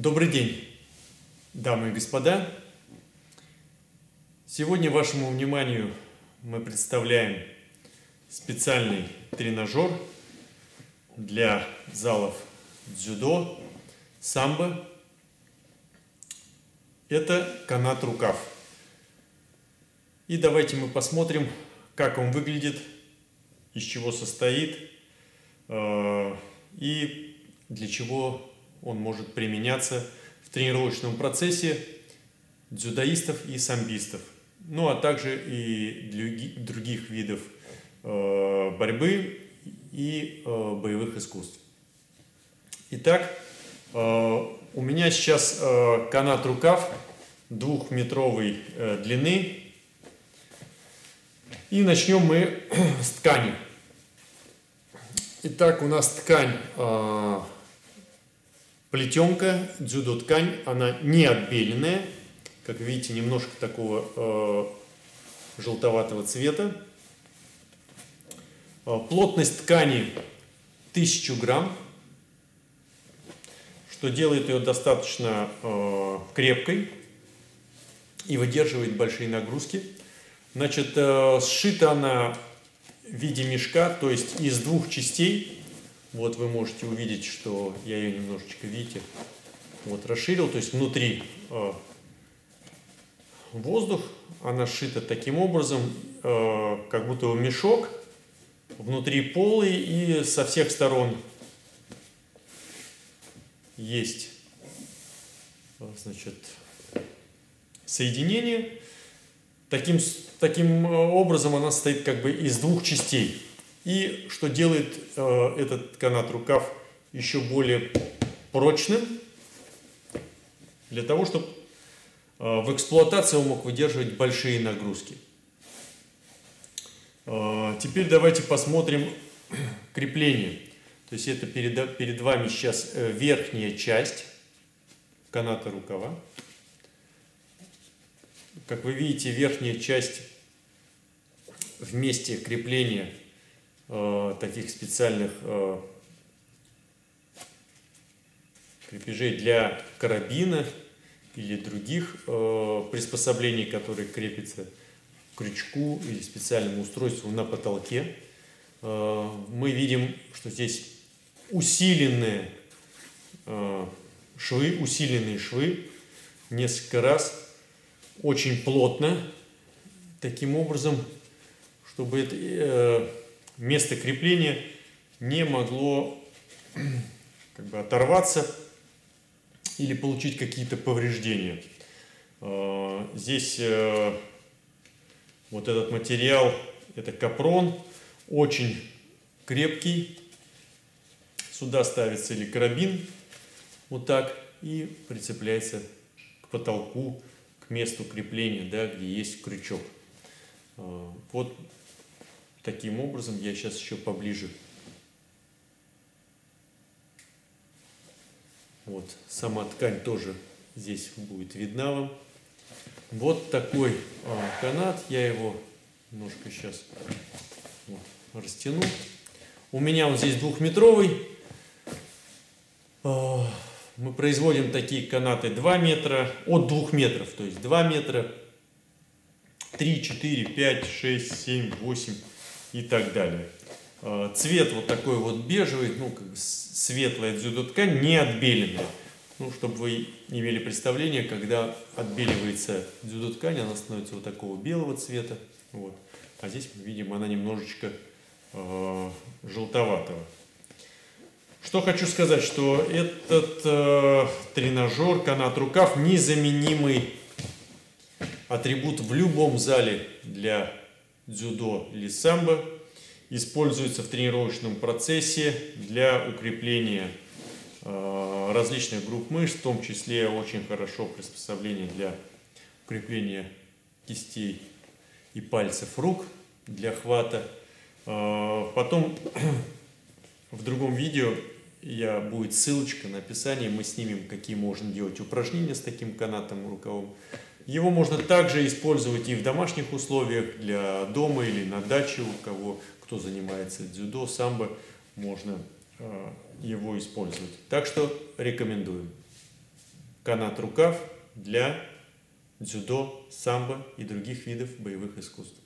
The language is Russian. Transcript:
Добрый день, дамы и господа. Сегодня вашему вниманию мы представляем специальный тренажер для залов дзюдо, самбо. Это канат рукав. И давайте мы посмотрим, как он выглядит, из чего состоит э, и для чего он может применяться в тренировочном процессе дзюдоистов и самбистов, ну а также и других видов э, борьбы и э, боевых искусств. Итак, э, у меня сейчас канат рукав двухметровой длины. И начнем мы с ткани. Итак, у нас ткань Плетенка, дзюдо ткань, она не отбеленная, как видите, немножко такого э, желтоватого цвета. Э, плотность ткани 1000 грамм, что делает ее достаточно э, крепкой и выдерживает большие нагрузки. Значит, э, сшита она в виде мешка, то есть из двух частей вот вы можете увидеть, что я ее немножечко, видите, вот расширил. То есть внутри э, воздух, она сшита таким образом, э, как будто мешок, внутри полый и со всех сторон есть э, значит, соединение. Таким, таким э, образом она состоит как бы из двух частей. И что делает э, этот канат рукав еще более прочным, для того, чтобы э, в эксплуатации он мог выдерживать большие нагрузки. Э, теперь давайте посмотрим крепление. То есть это перед, перед вами сейчас э, верхняя часть каната рукава. Как вы видите, верхняя часть в месте крепления Э, таких специальных э, крепежей для карабина или других э, приспособлений, которые крепятся к крючку или специальному устройству на потолке. Мы видим, что здесь усиленные швы, усиленные швы несколько раз, очень плотно, таким образом, чтобы это, место крепления не могло как бы оторваться или получить какие-то повреждения. А, здесь э, вот этот материал, это капрон, очень крепкий. Сюда ставится или карабин, вот так, и прицепляется к потолку, к месту крепления, да, где есть крючок. А, вот Таким образом, я сейчас еще поближе. Вот, сама ткань тоже здесь будет видна вам. Вот такой а, канат, я его немножко сейчас вот, растяну. У меня он здесь двухметровый. А, мы производим такие канаты 2 метра, от 2 метров, то есть 2 метра, 3, 4, 5, 6, 7, 8, и так далее. А, цвет вот такой вот бежевый, ну, как светлая дзюдо-ткань, не отбеленная. Ну, чтобы вы имели представление, когда отбеливается дзюдо-ткань, она становится вот такого белого цвета. Вот. А здесь мы видим, она немножечко э, желтоватого. Что хочу сказать, что этот э, тренажер, канат рукав, незаменимый атрибут в любом зале для дзюдо или самбо используется в тренировочном процессе для укрепления э, различных групп мышц, в том числе очень хорошо приспособление для укрепления кистей и пальцев рук для хвата. Э, потом в другом видео я будет ссылочка на описание, мы снимем, какие можно делать упражнения с таким канатом рукавом. Его можно также использовать и в домашних условиях, для дома или на даче, у кого кто занимается дзюдо, самбо, можно э, его использовать. Так что рекомендуем. канат-рукав для дзюдо, самбо и других видов боевых искусств.